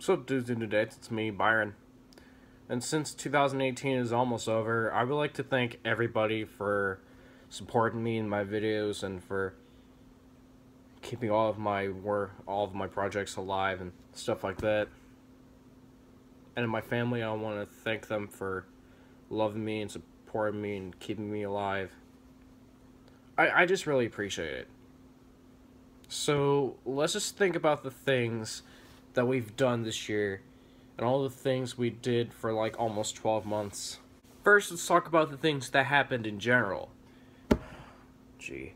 So, dudes and dudettes, it's me, Byron. And since 2018 is almost over, I would like to thank everybody for supporting me in my videos and for keeping all of my work, all of my projects alive and stuff like that. And in my family, I want to thank them for loving me and supporting me and keeping me alive. I, I just really appreciate it. So let's just think about the things that we've done this year and all the things we did for like almost 12 months. First, let's talk about the things that happened in general. Gee.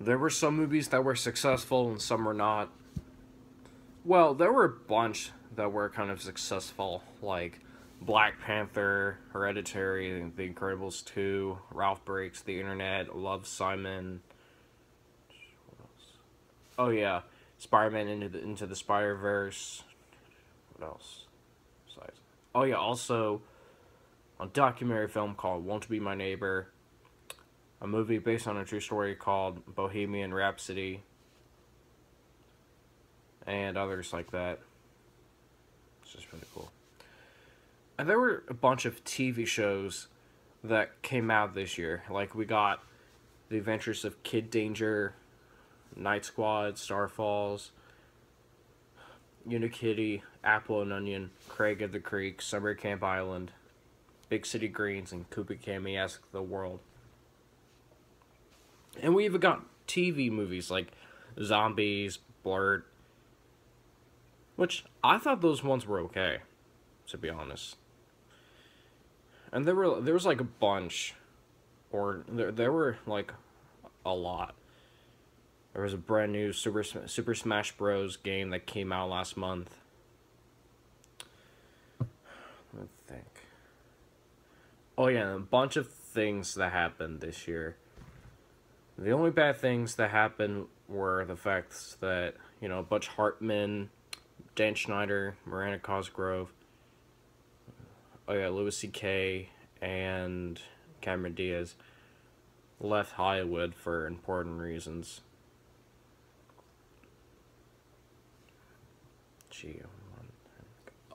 There were some movies that were successful and some were not. Well, there were a bunch that were kind of successful, like Black Panther, Hereditary, The Incredibles 2, Ralph Breaks the Internet, Love Simon. Oh yeah, Spider-Man into the into the Spider-Verse. What else? Besides, oh yeah, also a documentary film called "Won't Be My Neighbor," a movie based on a true story called Bohemian Rhapsody, and others like that. It's just pretty cool. And there were a bunch of TV shows that came out this year. Like we got The Adventures of Kid Danger, Knight Squad, Starfalls, Unikitty, Apple and Onion, Craig of the Creek, Summer Camp Island, Big City Greens, and Koopa Kami Ask the World. And we even got TV movies like Zombies, Blurt, which I thought those ones were okay, to be honest. And there were there was like a bunch, or there there were like a lot. There was a brand new Super Super Smash Bros. game that came out last month. Let me think. Oh yeah, a bunch of things that happened this year. The only bad things that happened were the facts that, you know, Butch Hartman, Dan Schneider, Miranda Cosgrove, oh yeah, Louis C.K., and Cameron Diaz left Hollywood for important reasons.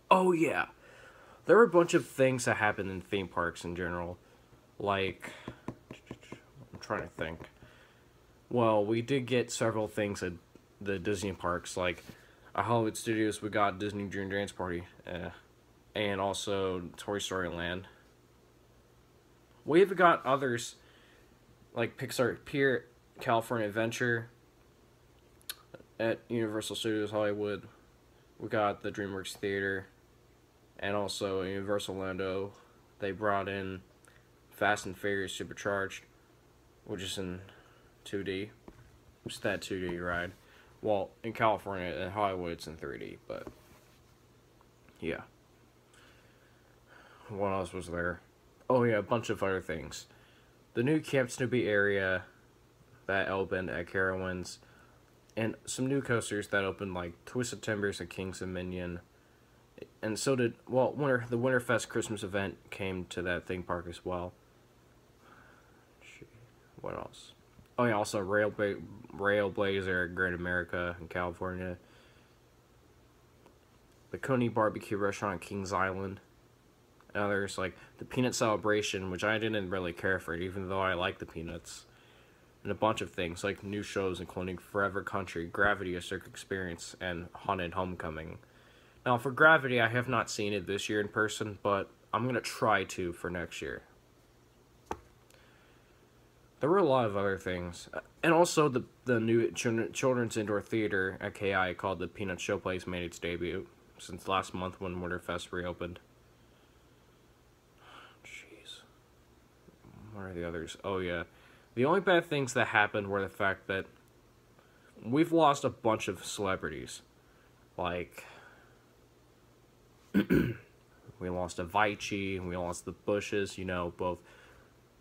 Oh yeah, there were a bunch of things that happened in theme parks in general, like I'm trying to think. Well, we did get several things at the Disney parks, like at Hollywood Studios. We got Disney Dream Dance Party, uh, and also Toy Story Land. We have got others, like Pixar Pier, California Adventure, at Universal Studios Hollywood. We got the DreamWorks Theater, and also Universal Orlando. They brought in Fast and Furious Supercharged, which is in 2D. It's that 2D ride. Well, in California and Hollywood, it's in 3D, but yeah. What else was there? Oh yeah, a bunch of other things. The new Camp Snoopy area that opened at Carowinds and some new coasters that opened like Twisted Timbers and Kings Dominion. And so did well winter the Winterfest Christmas event came to that theme park as well. What else? Oh yeah, also Rail Railblazer at Great America in California. The Coney Barbecue Restaurant at Kings Island. And others like the Peanut Celebration, which I didn't really care for, even though I like the peanuts and a bunch of things like new shows including Forever Country, Gravity, A Cirque Experience, and Haunted Homecoming. Now, for Gravity, I have not seen it this year in person, but I'm going to try to for next year. There were a lot of other things. And also, the, the new children's indoor theater at KI called the Peanut Showplace made its debut since last month when Winterfest reopened. Jeez. What are the others? Oh, yeah. The only bad things that happened were the fact that we've lost a bunch of celebrities. Like, we lost Avicii, we lost the Bushes, you know, both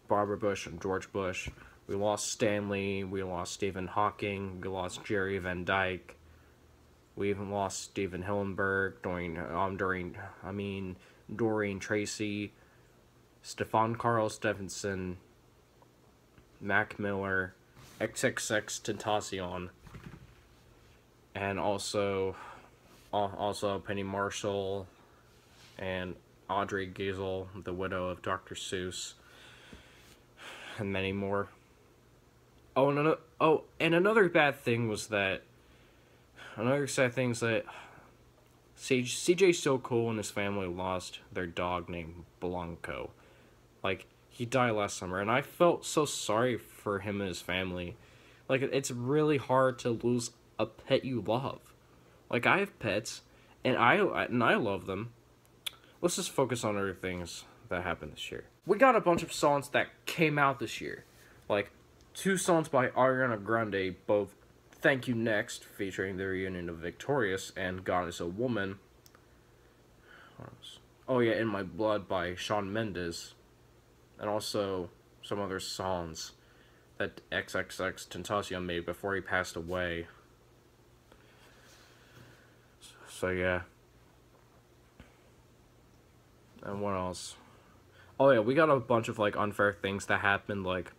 Barbara Bush and George Bush. We lost Stan Lee, we lost Stephen Hawking, we lost Jerry Van Dyke. We even lost Stephen Hillenburg during, um, during, I mean, Doreen Tracy, Stefan Karl Stefansson, Mac Miller, XXX Tentacion, and also also Penny Marshall and Audrey Geisel, the widow of Dr. Seuss, and many more. Oh, and another, oh, and another bad thing was that another sad thing is that CJ Still Cool and his family lost their dog named Blanco. Like he died last summer, and I felt so sorry for him and his family. Like it's really hard to lose a pet you love. Like I have pets, and I and I love them. Let's just focus on other things that happened this year. We got a bunch of songs that came out this year, like two songs by Ariana Grande, both "Thank You Next" featuring the reunion of Victorious and "God Is a Woman." Oh yeah, "In My Blood" by Shawn Mendes, and also some other songs that XXX Tentacion made before he passed away. So yeah. And what else? Oh yeah, we got a bunch of like unfair things that happened like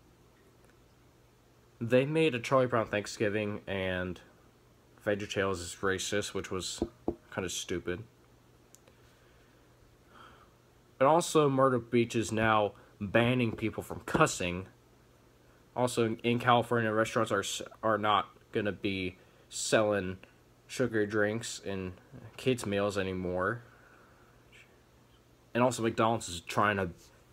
they made a Charlie Brown Thanksgiving and Veggie VeggieTales is racist, which was kind of stupid. And also Myrtle Beach is now banning people from cussing. Also, in California, restaurants are are not gonna be selling sugar drinks and kids meals anymore. And also, McDonald's is trying to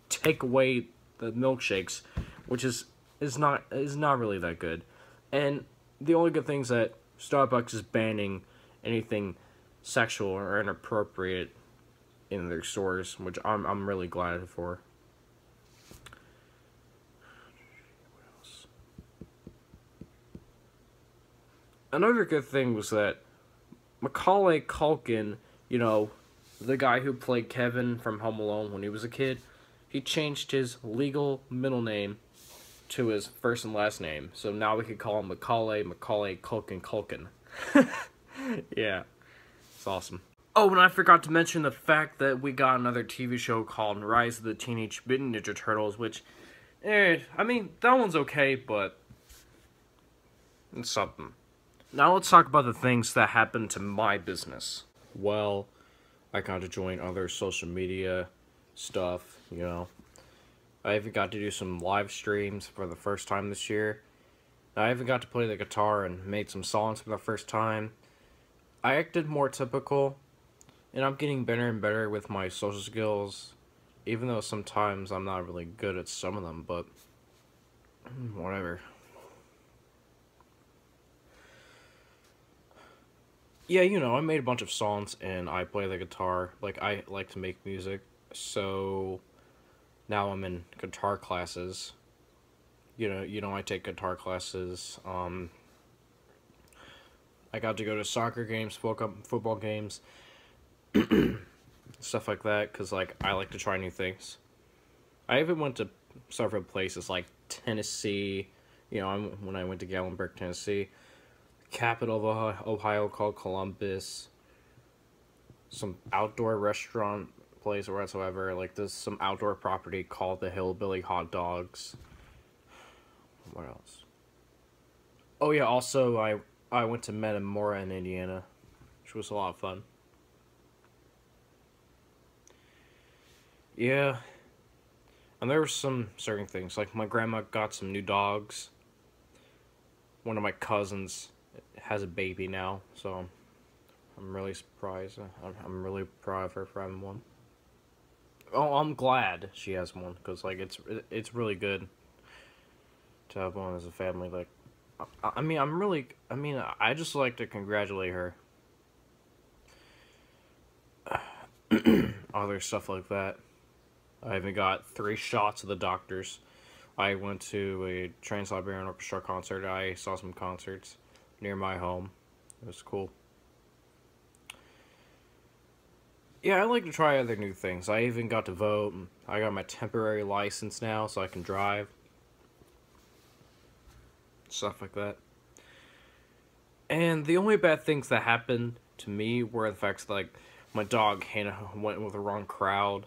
take away the milkshakes, which is is not is not really that good. And the only good thing is that Starbucks is banning anything sexual or inappropriate in their stores, which I'm I'm really glad for. Another good thing was that Macaulay Culkin, you know, the guy who played Kevin from Home Alone when he was a kid, he changed his legal middle name to his first and last name. So now we could call him Macaulay, Macaulay Culkin Culkin. yeah. It's awesome. Oh, and I forgot to mention the fact that we got another TV show called Rise of the Teenage Mutant Ninja Turtles, which, eh, I mean, that one's okay, but it's something. Now let's talk about the things that happened to my business. Well, I got to join other social media stuff, you know. I even got to do some live streams for the first time this year. I even got to play the guitar and made some songs for the first time. I acted more typical and I'm getting better and better with my social skills, even though sometimes I'm not really good at some of them, but whatever. Yeah, you know, I made a bunch of songs and I play the guitar. Like, I like to make music, so now I'm in guitar classes. You know, you know, I take guitar classes. Um, I got to go to soccer games, football games, stuff like that because like I like to try new things. I even went to several places like Tennessee. You know, I'm, when I went to Gatlinburg, Tennessee, capital of Ohio called Columbus. Some outdoor restaurant place or whatsoever. Like there's some outdoor property called the Hillbilly Hot Dogs. What else? Oh yeah, also I I went to Metamora in Indiana, which was a lot of fun. Yeah. And there were some certain things, like my grandma got some new dogs. One of my cousins has a baby now, so I'm really surprised. I'm, really proud of her for having one. Oh, I'm glad she has one, because, like, it's it's really good to have one as a family. Like, I, I mean, I'm really, I mean, I just like to congratulate her. Other stuff like that. I even got three shots of the doctors. I went to a Trans Siberian Orchestra concert. I saw some concerts near my home. It was cool. Yeah, I like to try other new things. I even got to vote. I got my temporary license now so I can drive. Stuff like that. And the only bad things that happened to me were the fact that, like, my dog Hannah went with the wrong crowd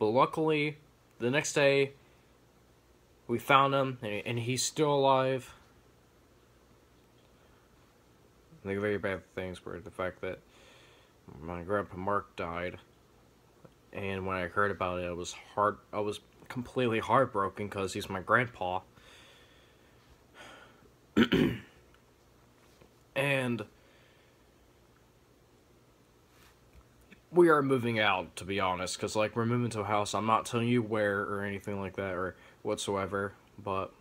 but luckily, the next day, we found him, and he's still alive. The very bad things were the fact that my grandpa Mark died. And when I heard about it, I was heart I was completely heartbroken because he's my grandpa. and we are moving out to be honest because like we're moving to a house i'm not telling you where or anything like that or whatsoever but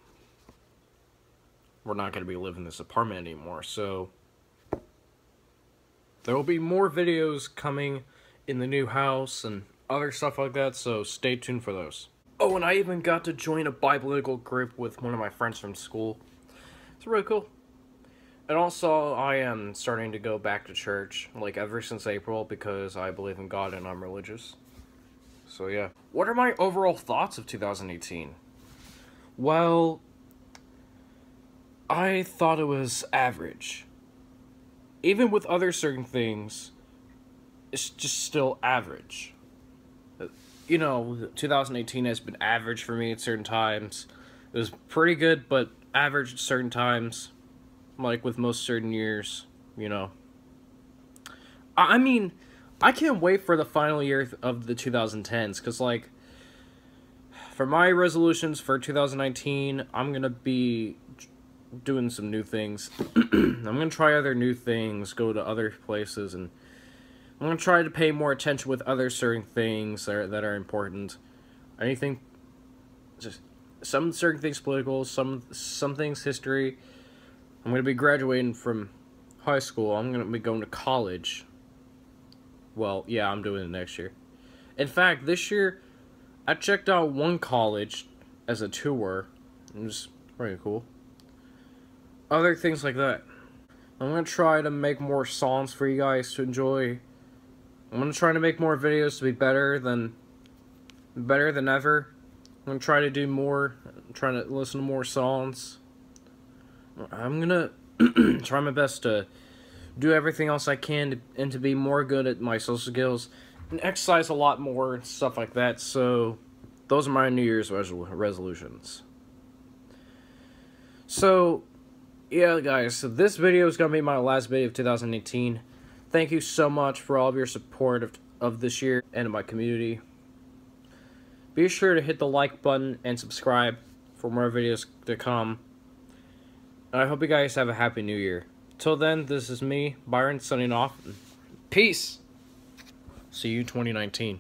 we're not going to be living in this apartment anymore so there will be more videos coming in the new house and other stuff like that so stay tuned for those oh and i even got to join a biblical group with one of my friends from school it's really cool and also, I am starting to go back to church, like, ever since April, because I believe in God and I'm religious. So, yeah. What are my overall thoughts of 2018? Well, I thought it was average. Even with other certain things, it's just still average. You know, 2018 has been average for me at certain times. It was pretty good, but average at certain times like with most certain years, you know. I mean, I can't wait for the final year of the 2010s because, like, for my resolutions for 2019, I'm gonna be doing some new things. I'm gonna try other new things, go to other places, and I'm gonna try to pay more attention with other certain things that are, that are important. Anything, just some certain things political, some some things history I'm going to be graduating from high school. I'm going to be going to college. Well, yeah, I'm doing it next year. In fact, this year, I checked out one college as a tour. It was pretty cool. Other things like that. I'm to try to make more songs for you guys to enjoy. I'm to try to make more videos to be better than better than ever. I'm to try to do more, I'm trying to listen to more songs. I'm gonna try my best to do everything else I can to, and to be more good at my social skills and exercise a lot more and stuff like that. So, those are my New Year's resolutions. So, yeah, guys, so this video is going to be my last video of 2018. Thank you so much for all of your support of, of this year and of my community. Be sure to hit the like button and subscribe for more videos to come. I hope you guys have a happy new year. Till then, this is me, Byron, signing off. Peace. See you 2019.